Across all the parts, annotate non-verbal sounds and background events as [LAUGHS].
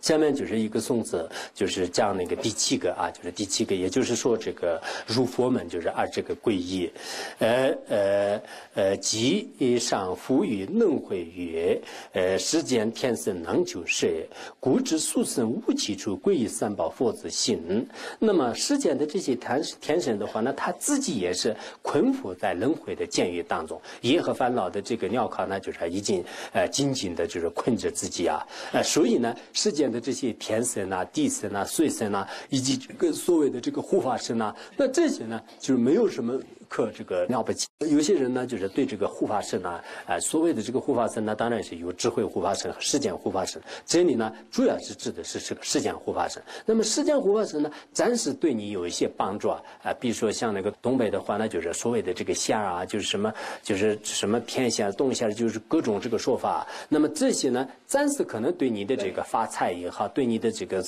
下面就是一个颂词，就是讲那个第七个啊，就是第七个，也就是说这个入佛门就是二这个皈依，呃呃呃，即上复于能会曰，呃世间天生能救世，故知俗生无起处皈依三宝佛子心。那么世间的这些天天神的话呢，他自己也是困伏在轮回的监狱当中，业和烦恼的这个镣铐呢，就是已经呃紧紧的就是困着自己啊，呃所以呢，世间的这些天神啊、地神啊、水神啊，以及这个所谓的这个护法神啊，那这些呢，就是没有什么。可这个了不起，有些人呢，就是对这个护法神呢，啊，所谓的这个护法神呢，当然是有智慧护法神和世间护法神。这里呢，主要是指的是这个世间护法神。那么世间护法神呢，暂时对你有一些帮助啊，啊，比如说像那个东北的话呢，就是所谓的这个仙啊，就是什么，就是什么天仙、东仙，就是各种这个说法。那么这些呢，暂时可能对你的这个发财也好，对你的这个，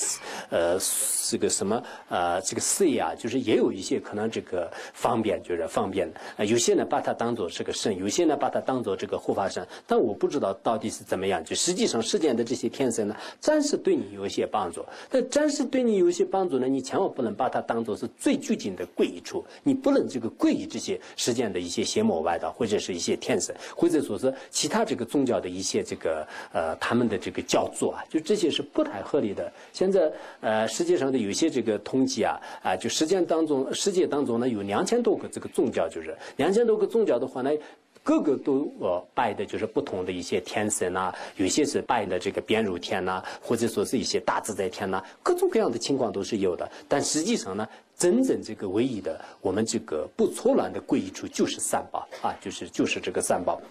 呃，这个什么，呃，这个事业啊，就是也有一些可能这个方便，就是。方便的啊，有些呢把它当做是个神，有些呢把它当做这个护法神，但我不知道到底是怎么样。就实际上世间的这些天神呢，暂时对你有一些帮助，但暂时对你有一些帮助呢，你千万不能把它当做是最究竟的贵处，你不能这个贵于这些世间的一些邪魔外道，或者是一些天神，或者说是其他这个宗教的一些这个呃他们的这个教主啊，就这些是不太合理的。现在呃世界上的有些这个统计啊啊，就世界当中世界当中呢有两千多个这个。宗宗教就是两千多个宗教的话呢，各个都呃拜的就是不同的一些天神呐，有些是拜的这个边如天呐，或者说是一些大自在天呐，各种各样的情况都是有的。但实际上呢，真正这个唯一的我们这个不错乱的皈依处就是三宝啊，就是 [LAUGHS] 就是这个三宝。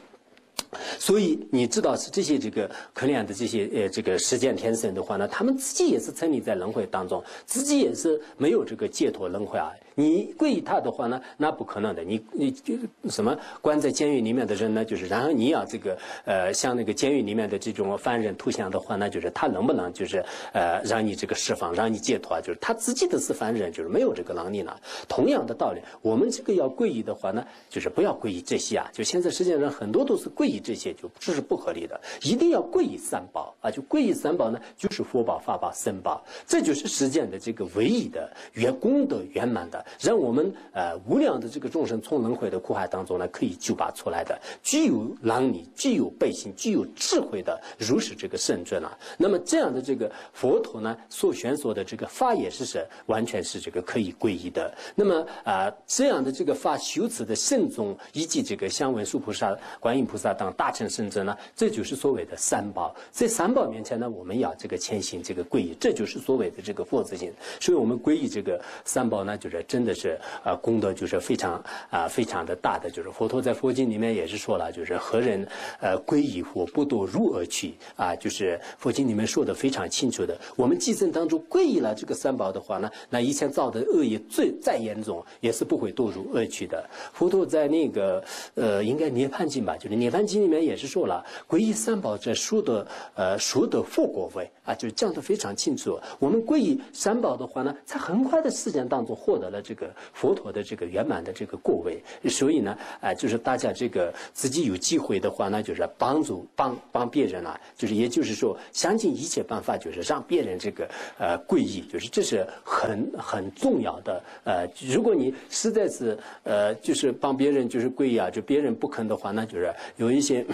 所以你知道是这些这个可怜的这些呃这个实践天神的话呢，他们自己也是沉溺在轮回当中，自己也是没有这个解脱轮回啊。你皈依他的话呢，那不可能的。你你就什么关在监狱里面的人呢？就是然后你要这个呃像那个监狱里面的这种犯人图像的话，那就是他能不能就是呃让你这个释放，让你解脱？就是他自己的是犯人，就是没有这个能力呢。同样的道理，我们这个要皈依的话呢，就是不要皈依这些啊。就现在世界上很多都是皈依。这些就这是不合理的，一定要皈依三宝啊！就皈依三宝呢，就是佛宝、法宝、僧宝，这就是世间的这个唯一的圆功德圆满的，让我们呃无量的这个众生从轮回的苦海当中呢可以救拔出来的，具有能力、具有背心、具有智慧的如是这个圣尊啊。那么这样的这个佛陀呢所宣说的这个法也是是完全是这个可以皈依的。那么啊这样的这个法修持的圣宗以及这个香文殊菩萨、观音菩萨等。大乘圣尊呢，这就是所谓的三宝。在三宝面前呢，我们要这个前行，这个皈依，这就是所谓的这个佛子心。所以，我们皈依这个三宝呢，就是真的是啊，功德就是非常啊，非常的大的。就是佛陀在佛经里面也是说了，就是何人呃皈依佛，不堕入恶趣啊。就是佛经里面说的非常清楚的。我们寄生当中皈依了这个三宝的话呢，那以前造的恶业最再严重，也是不会堕入恶趣的。佛陀在那个呃，应该涅槃经吧，就是涅槃经。里面也是说了，皈依三宝者，说的呃，说的佛果位啊，就是讲的非常清楚。我们皈依三宝的话呢，在很快的时间当中获得了这个佛陀的这个圆满的这个果位。所以呢，哎，就是大家这个自己有机会的话呢，就是帮助帮帮别人啊，就是也就是说，想尽一切办法，就是让别人这个呃皈依，就是这是很很重要的。呃，如果你实在是呃，就是帮别人就是皈依啊，就别人不肯的话，那就是有一些。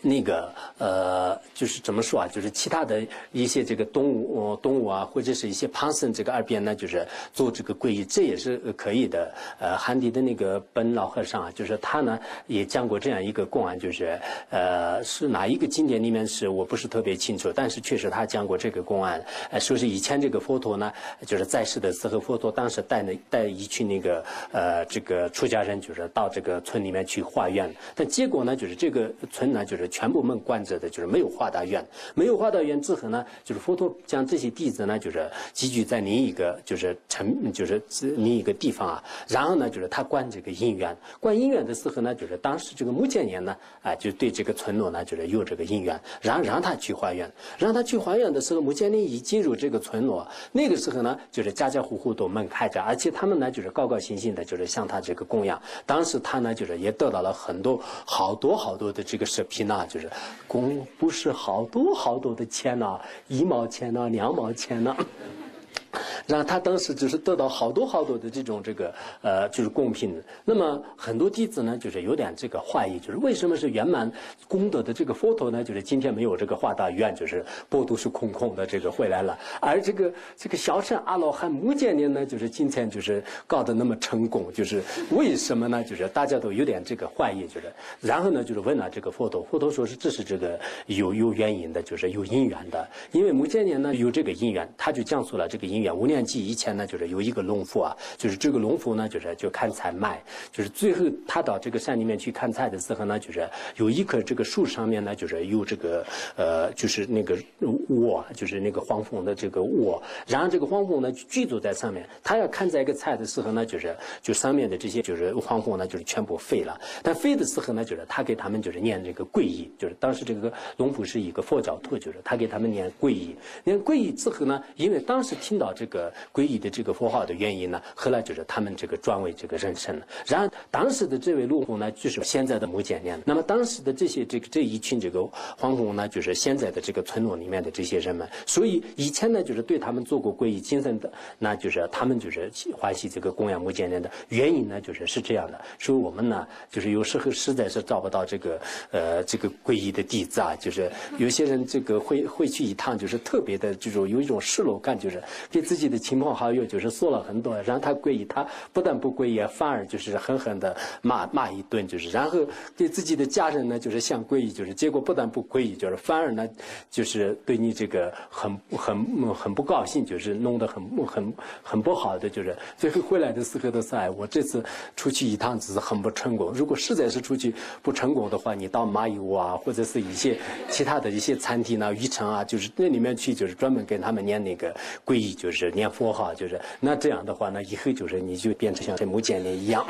那个呃，就是怎么说啊？就是其他的一些这个动物，动物啊，或者是一些旁生这个二边呢，就是做这个皈依，这也是可以的。呃，汉地的那个本老和尚啊，就是他呢也讲过这样一个公案，就是呃是哪一个经典里面是我不是特别清楚，但是确实他讲过这个公案。呃，说是以前这个佛陀呢，就是在世的时候，佛陀当时带那带一群那个呃这个出家人，就是到这个村里面去化缘，但结果呢，就是这个村呢。就是全部门关着的，就是没有化大愿，没有化大愿之后呢，就是佛陀将这些弟子呢，就是集聚在另一个就是城，就是另一个地方啊。然后呢，就是他观这个因缘，观因缘的时候呢，就是当时这个穆建年呢，啊，就对这个村落呢，就是有这个因缘，让让他去化缘，让他去化缘的时候，穆建年一进入这个村落，那个时候呢，就是家家户户都门开着，而且他们呢，就是高高兴兴的，就是向他这个供养。当时他呢，就是也得到了很多好多好多的这个神。视频呐，就是工不是好多好多的钱呐，一毛钱呐，两毛钱呐。后他当时就是得到好多好多的这种这个呃，就是贡品。那么很多弟子呢，就是有点这个怀疑，就是为什么是圆满功德的这个佛陀呢？就是今天没有这个华大愿，就是波都是空空的这个回来了。而这个这个小乘阿罗汉目犍连呢，就是今天就是搞得那么成功，就是为什么呢？就是大家都有点这个怀疑，就是然后呢，就是问了这个佛陀，佛陀说是这是这个有有原因的，就是有因缘的，因为目犍连呢有这个因缘，他就讲述了这个因缘。五记以前呢，就是有一个农夫啊，就是这个农夫呢，就是就砍菜卖，就是最后他到这个山里面去砍菜的时候呢，就是有一棵这个树上面呢，就是有这个呃，就是那个窝，就是那个黄蜂的这个窝，然后这个黄蜂呢居住在上面，他要砍这个菜的时候呢，就是就上面的这些就是黄蜂呢，就是全部飞了。但飞的时候呢，就是他给他们就是念这个皈依，就是当时这个农夫是一个佛教徒，就是他给他们念皈依，念皈依之后呢，因为当时听到这个。皈依的这个佛号的原因呢，后来就是他们这个转为这个人身了。然而当时的这位陆公呢，就是现在的目犍连。那么当时的这些这个这一群这个皇公呢，就是现在的这个村落里面的这些人们。所以以前呢，就是对他们做过皈依精神的，那就是他们就是欢喜这个供养目犍连的原因呢，就是是这样的。所以我们呢，就是有时候实在是找不到这个呃这个皈依的弟子啊，就是有些人这个会会去一趟，就是特别的这种有一种失落感，就是给自己。的亲朋好友就是说了很多，让他皈依，他不但不皈依，反而就是狠狠的骂骂一顿，就是然后对自己的家人呢，就是想皈依，就是结果不但不皈依，就是反而呢，就是对你这个很很很不高兴，就是弄得很很很不好的，就是最后回来的时候都是哎，我这次出去一趟只是很不成功。如果实在是出去不成功的话，你到马油啊，或者是一些其他的一些餐厅啊、渔城啊，就是那里面去，就是专门跟他们念那个皈依，就是。念佛哈就是，那这样的话呢，以后就是你就变成像这木建连一样。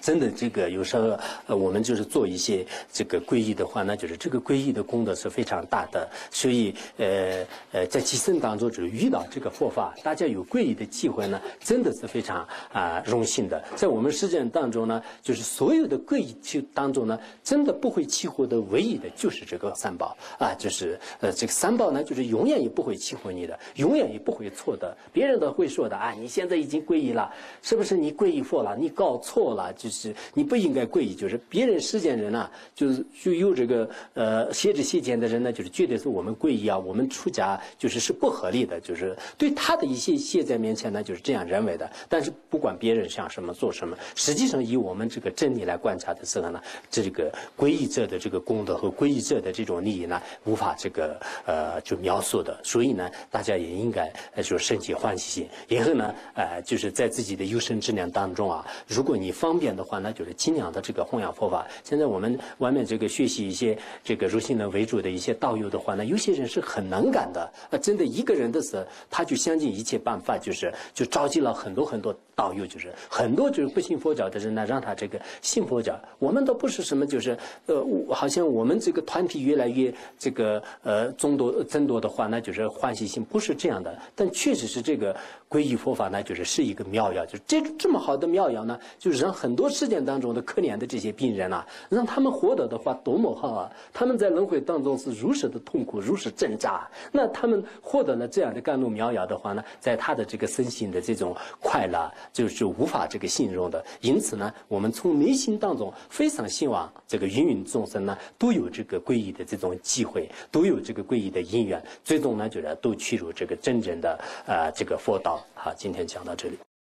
真的，这个有时候呃，我们就是做一些这个皈依的话，那就是这个皈依的功德是非常大的。所以，呃呃，在今生当中，就是遇到这个佛法，大家有皈依的机会呢，真的是非常啊荣幸的。在我们实践当中呢，就是所有的皈依去当中呢，真的不会起火的唯一的就是这个三宝啊，就是呃这个三宝呢，就是永远也不会起火你的，永远也不会错的。别人都会说的啊，你现在已经皈依了，是不是你皈依佛了？你搞错了。就是你不应该皈依，就是别人世间人呐，就是就有这个呃，邪知邪见的人呢，就是觉得是我们皈依啊，我们出家就是是不合理的，就是对他的一些现在面前呢，就是这样认为的。但是不管别人想什么做什么，实际上以我们这个真理来观察的时候呢，这个皈依者的这个功德和皈依者的这种利益呢，无法这个呃就描述的。所以呢，大家也应该呃就升起欢喜心，然后呢，呃就是在自己的有生之年当中啊，如果你方便的的话，那就是尽量的这个弘扬佛法。现在我们外面这个学习一些这个如心论为主的一些道友的话呢，有些人是很能干的。啊，真的一个人的时候，他就想尽一切办法，就是就召集了很多很多道友，就是很多就是不信佛教的人呢，让他这个信佛教。我们都不是什么，就是呃，好像我们这个团体越来越这个呃众多增多的话，那就是欢喜心，不是这样的。但确实是这个皈依佛法呢，就是是一个妙药，就是这这么好的妙药呢，就是让。很多事件当中的可怜的这些病人呐，让他们活得的话多么好啊！他们在轮回当中是如此的痛苦，如此挣扎。那他们获得了这样的甘露妙药的话呢，在他的这个身心的这种快乐，就是无法这个形容的。因此呢，我们从内心当中非常希望这个芸芸众生呢，都有这个皈依的这种机会，都有这个皈依的因缘，最终呢，就是都去入这个真正的呃这个佛道。好，今天讲到这里。